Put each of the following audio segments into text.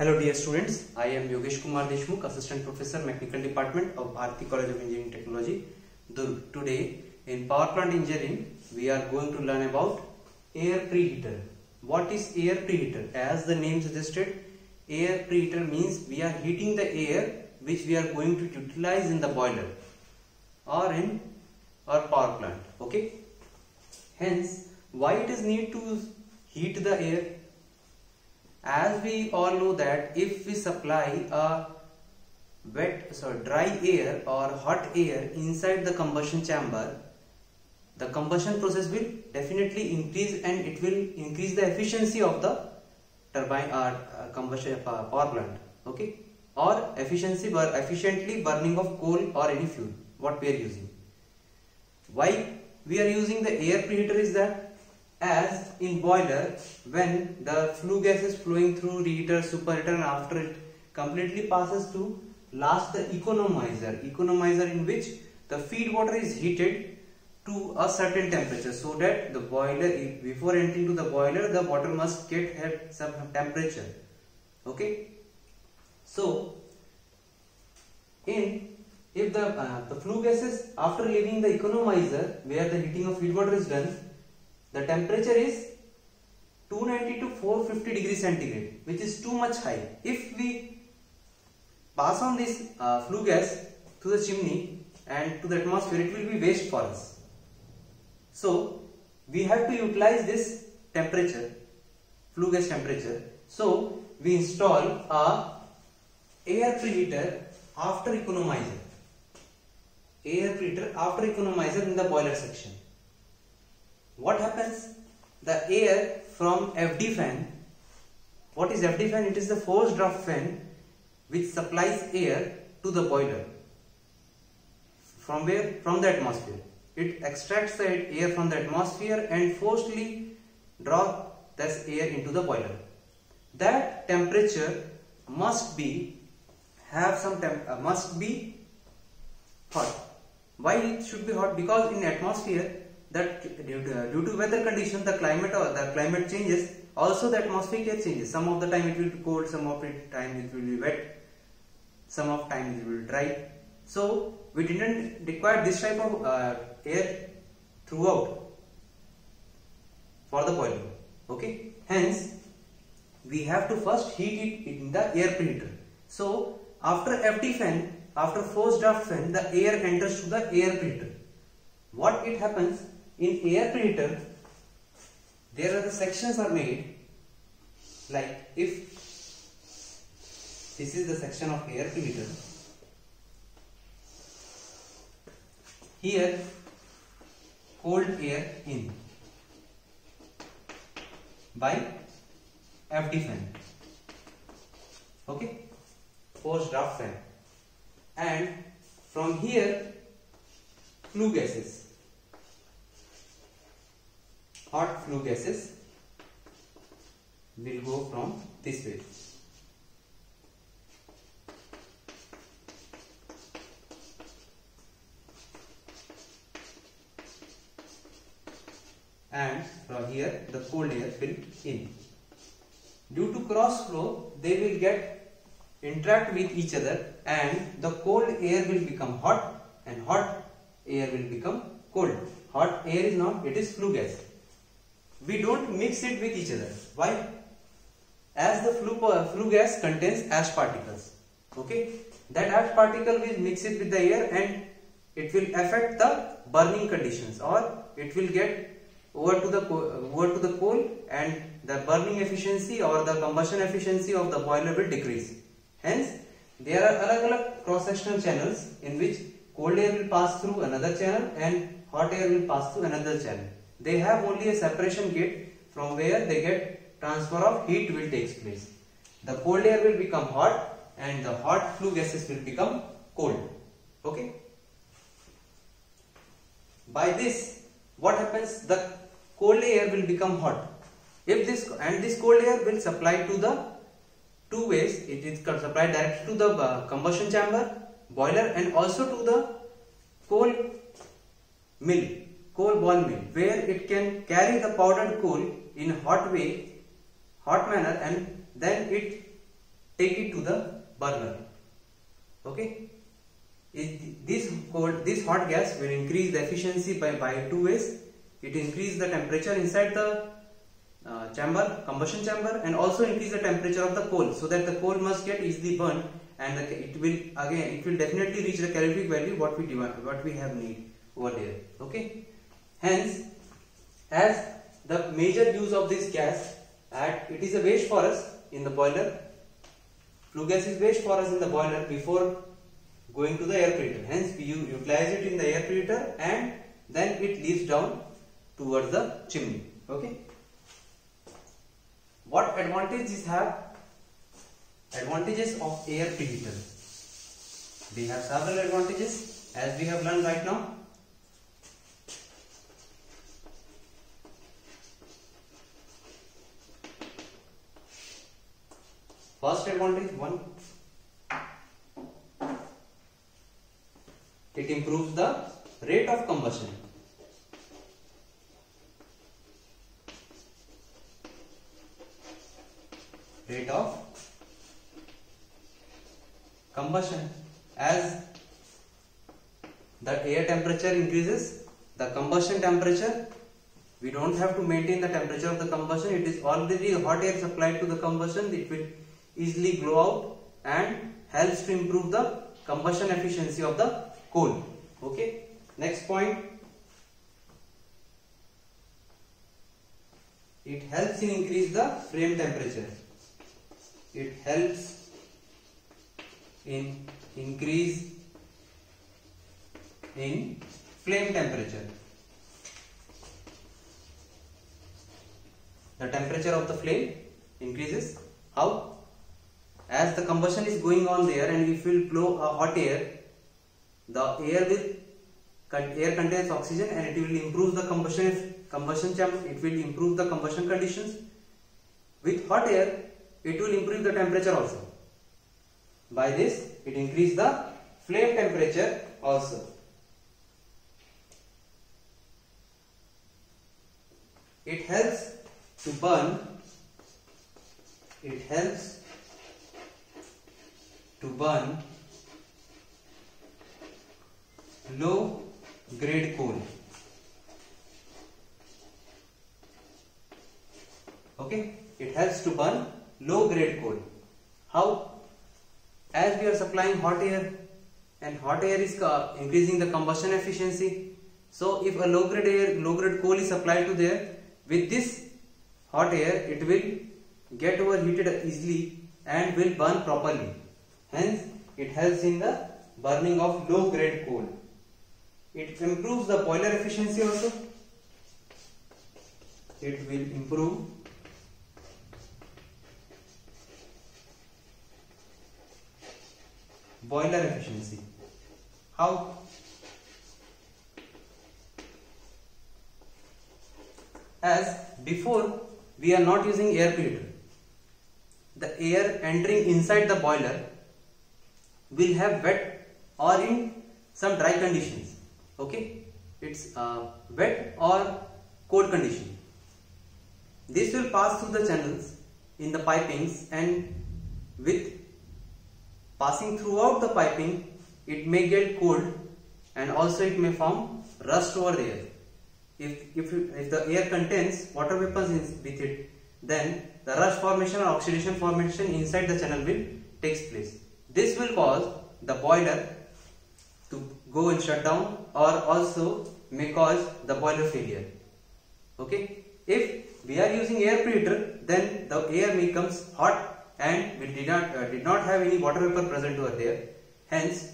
Hello dear students, I am Yogesh Kumar Deshmukh, Assistant Professor Mechanical Department of Bharati College of Engineering Technology, Durg. Today in Power Plant Engineering, we are going to learn about air preheater. What is air preheater? As the name suggested, air preheater means we are heating the air which we are going to utilize in the boiler or in our power plant. Okay. Hence, why it is need to heat the air? As we all know that if we supply a wet sorry dry air or hot air inside the combustion chamber the combustion process will definitely increase and it will increase the efficiency of the turbine or uh, combustion uh, power plant okay? Or efficiency bur efficiently burning of coal or any fuel what we are using. Why we are using the air preheater is that as in boiler when the flue gas is flowing through reheater superheater and after it completely passes to last the economizer. Economizer in which the feed water is heated to a certain temperature so that the boiler before entering to the boiler the water must get at some temperature. Okay? So in if the uh, the flue gases after leaving the economizer where the heating of feed water is done the temperature is 290 to 450 degree centigrade which is too much high. If we pass on this uh, flue gas to the chimney and to the atmosphere it will be waste for us. So we have to utilize this temperature flue gas temperature. So we install a air preheater after economizer air preheater after economizer in the boiler section what happens? The air from FD fan what is FD fan? It is the forced draft fan which supplies air to the boiler. From where? From the atmosphere. It extracts the air from the atmosphere and forcibly draw this air into the boiler. That temperature must be have some temp uh, must be hot. Why it should be hot? Because in atmosphere that due to, weather condition the climate or the climate changes also the atmosphere gets changes some of the time it will be cold some of the time it will be wet some of time it will be dry. So we didn't require this type of uh, air throughout for the boiler okay? Hence we have to first heat it in the air preheater so after FD fan after forced draft fan the air enters to the air preheater what it happens in air preheater there are the sections are made like if this is the section of air preheater here cold air in by FD fan okay? Forced draft fan. And from here flue gases hot flue gases will go from this way. And from here the cold air will in. Due to cross flow they will get interact with each other and the cold air will become hot and hot air will become cold. Hot air is not, it is flue gas we don't mix it with each other. Why? As the flue, flue gas contains ash particles. Okay, that ash particle will mix it with the air and it will affect the burning conditions or it will get over to the over to the coal and the burning efficiency or the combustion efficiency of the boiler will decrease. Hence, there are alag alag cross sectional channels in which cold air will pass through another channel and hot air will pass through another channel they have only a separation gate from where they get transfer of heat will takes place. The cold air will become hot and the hot flue gases will become cold. Okay. By this, what happens? The cold air will become hot. If this and this cold air will supply to the two ways. It is supplied directly to the uh, combustion chamber, boiler, and also to the coal mill coal ball mill where it can carry the powdered coal in hot way hot manner and then it take it to the burner. Okay. It, this cold, this hot gas will increase the efficiency by, by two ways. It increase the temperature inside the uh, chamber, combustion chamber and also increase the temperature of the coal so that the coal must get easily burned and it will again it will definitely reach the calorific value what we demand, what we have need over there. Okay. Hence, as the major use of this gas at it is a waste for us in the boiler. Flue gas is waste for us in the boiler before going to the air preheater. Hence, we utilize it in the air preheater and then it leaves down towards the chimney. Okay. What advantages have? Advantages of air preheater. We have several advantages as we have learned right now. First advantage one it improves the rate of combustion. Rate of combustion. As the air temperature increases the combustion temperature we don't have to maintain the temperature of the combustion. It is already hot air supplied to the combustion. It will easily blow out and helps to improve the combustion efficiency of the coal. Okay? Next point. It helps in increase the flame temperature. It helps in increase in flame temperature. The temperature of the flame increases. How as the combustion is going on there and if we blow a hot air the air will air contains oxygen and it will improve the combustion combustion it will improve the combustion conditions. With hot air it will improve the temperature also. By this it increase the flame temperature also. It helps to burn it helps to burn low grade coal okay it helps to burn low grade coal how as we are supplying hot air and hot air is uh, increasing the combustion efficiency so if a low grade air low grade coal is supplied to there with this hot air it will get overheated easily and will burn properly Hence, it helps in the burning of low grade coal. It improves the boiler efficiency also. It will improve boiler efficiency. How? As before, we are not using air preheater. The air entering inside the boiler will have wet or in some dry conditions okay? It's uh, wet or cold condition. This will pass through the channels in the pipings and with passing throughout the piping it may get cold and also it may form rust over there if, if, if the air contains water vapors with it then the rust formation or oxidation formation inside the channel will takes place this will cause the boiler to go and shut down or also may cause the boiler failure. Okay. If we are using air preheater then the air becomes hot and we did not, uh, did not have any water vapor present over there. Hence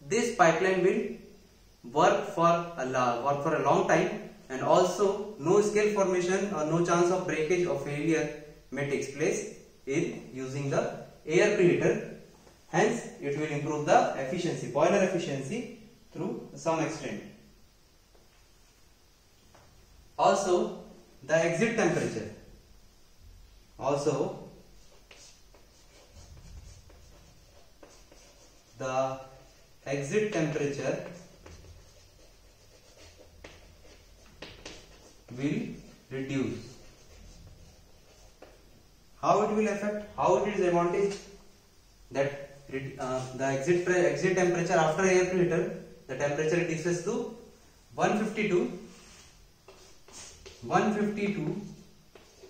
this pipeline will work for a, work for a long time and also no scale formation or no chance of breakage or failure may take place in using the air preheater Hence, it will improve the efficiency, boiler efficiency through some extent. Also, the exit temperature. Also, the exit temperature will reduce. how it will affect how it is advantage that uh, the exit exit temperature after air preheater the temperature reduces to 152 152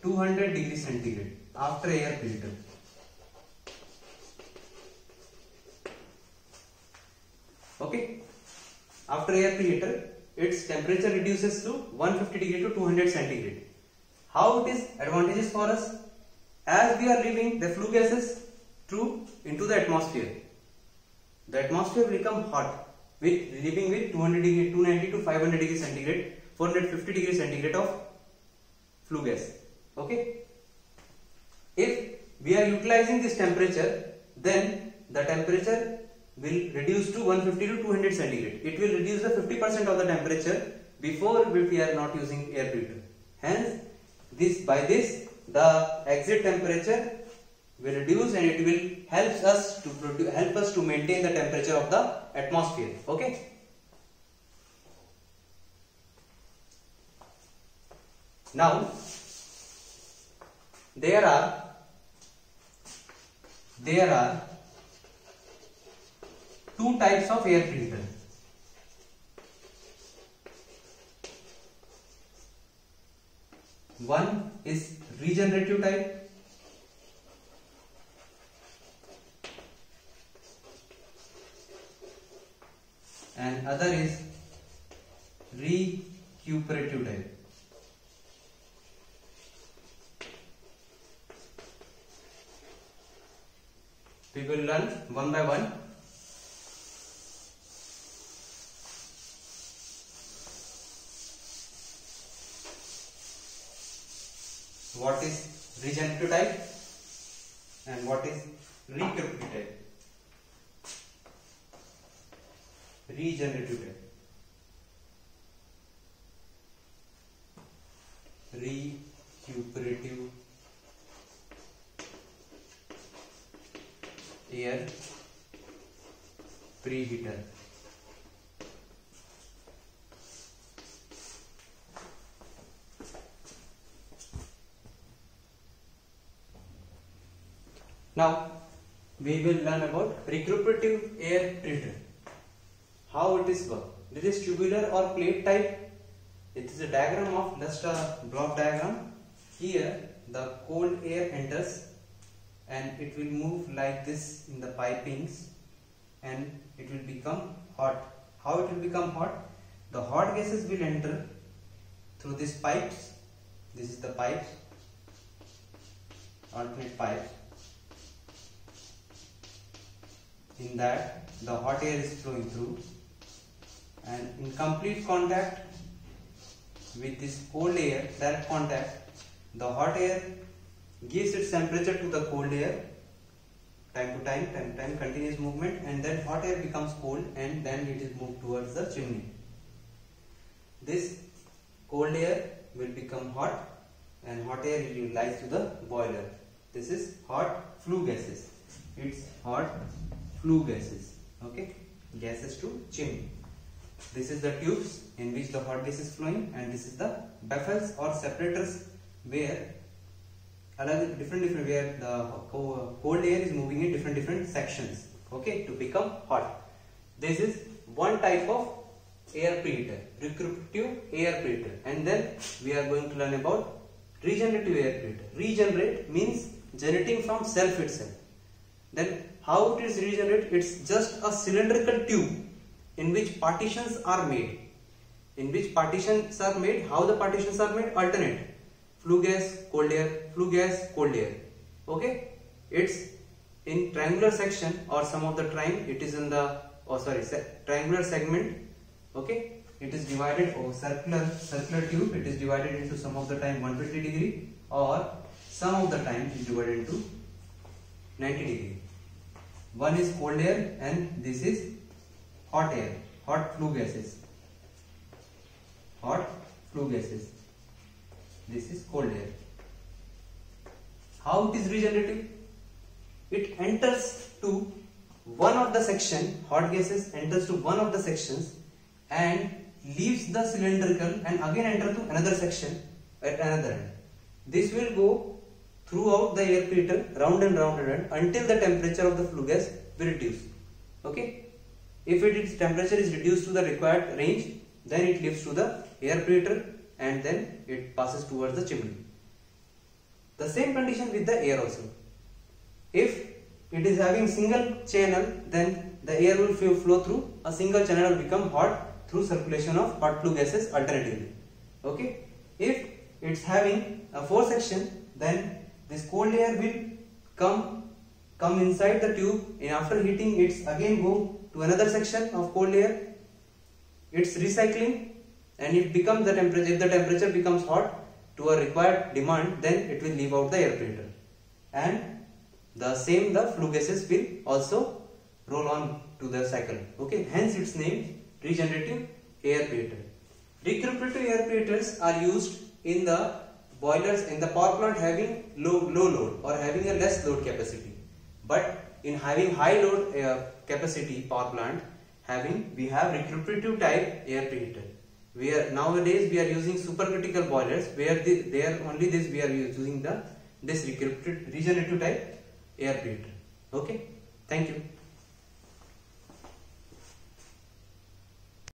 200 degree centigrade after air preheater okay after air preheater its temperature reduces to 150 degree to 200 centigrade how it is advantageous for us as we are leaving the flue gases through into the atmosphere. The atmosphere will become hot with leaving with 200 degree 290 to 500 degree centigrade 450 degree centigrade of flue gas. Okay? If we are utilizing this temperature then the temperature will reduce to 150 to 200 centigrade. It will reduce the 50 percent of the temperature before if we are not using air filter. Hence this by this the exit temperature will reduce and it will helps us to help us to maintain the temperature of the atmosphere okay? Now there are there are two types of air filter. One is regenerative type and other is recuperative type we will learn one by one what is regenerative type and what is recuperative type. Regenerative type. Recuperative air preheater. Now we will learn about recuperative air preheater. How it is work? This is tubular or plate type. It is a diagram of just a block diagram. Here the cold air enters and it will move like this in the pipings and it will become hot. How it will become hot? The hot gases will enter through these pipes. This is the pipes, alternate pipe. in that the hot air is flowing through and in complete contact with this cold air direct contact the hot air gives its temperature to the cold air time to time time to time continuous movement and then hot air becomes cold and then it is moved towards the chimney. This cold air will become hot and hot air will rise to the boiler. This is hot flue gases. It's hot flue gases okay? Gases to chimney this is the tubes in which the hot gas is flowing and this is the baffles or separators where different different where the cold air is moving in different different sections okay to become hot. This is one type of air preheater recuperative air preheater and then we are going to learn about regenerative air preheater regenerate means generating from self itself. Then how it is regenerated? It's just a cylindrical tube in which partitions are made. In which partitions are made? How the partitions are made? Alternate. Flue gas, cold air, flue gas, cold air. Okay? It's in triangular section or some of the time it is in the oh sorry triangular segment okay it is divided or circular circular tube it is divided into some of the time 120 degree or some of the time is divided into 90 degree one is cold air and this is hot air, hot flue gases. Hot flue gases. This is cold air. How it is regenerative? It enters to one of the section, hot gases enters to one of the sections and leaves the cylindrical and again enter to another section at another end. This will go throughout the air filter round and round and round until the temperature of the flue gas will reduce. Okay. If it is temperature is reduced to the required range, then it leaves to the air and then it passes towards the chimney. The same condition with the air also. If it is having single channel, then the air will flow through a single channel will become hot through circulation of hot flue gases alternatively. Okay. If it's having a four section, then this cold air will come come inside the tube and after heating it's again go to another section of cold air. It's recycling and it becomes the temperature if the temperature becomes hot to a required demand then it will leave out the air filter. And the same the flue gases will also roll on to the cycle. Okay hence its name regenerative air filter. Recuperative air filters are used in the boilers in the power plant having low, low load or having a less load capacity. But in having high load capacity power plant having we have recuperative type air preheater. We are nowadays we are using supercritical boilers where the, there only this we are using the this regenerative type air preheater. Okay, thank you.